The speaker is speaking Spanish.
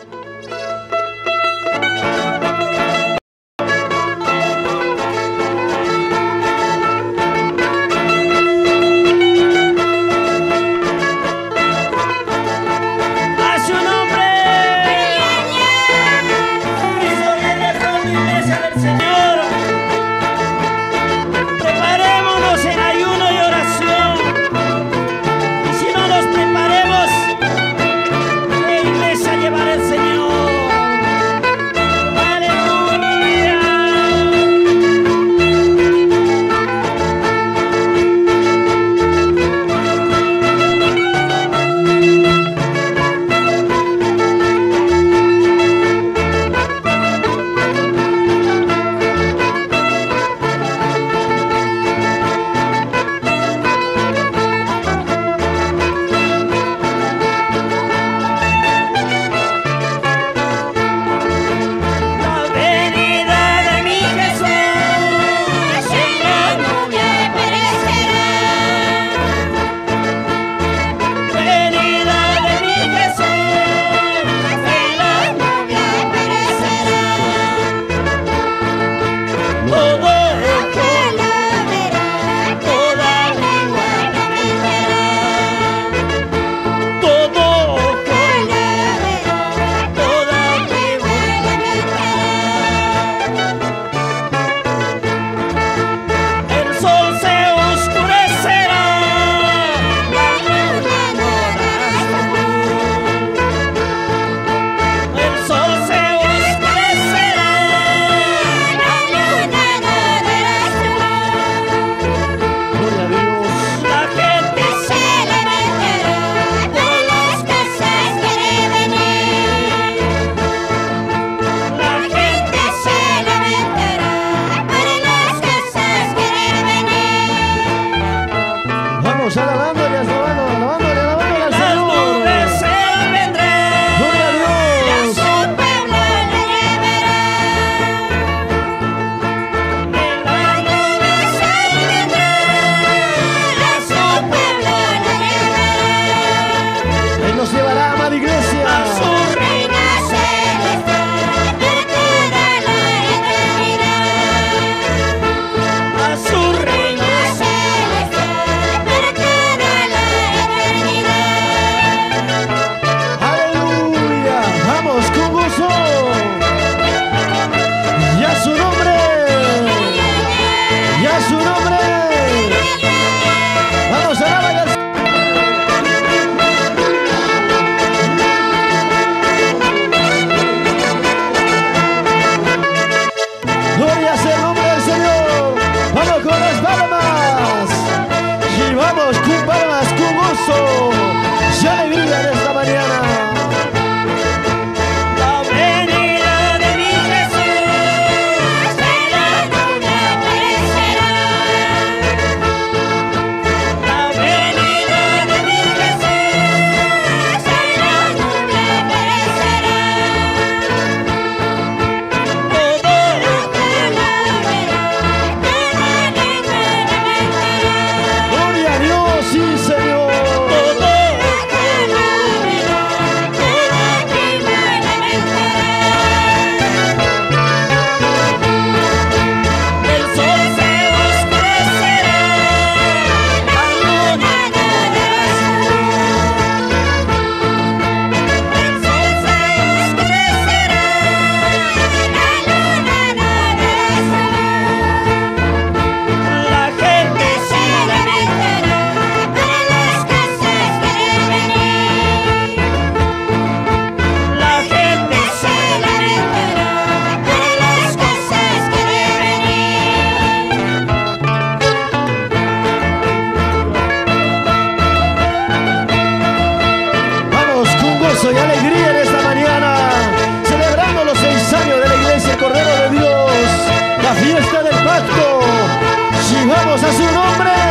A Alabamos a su nombre.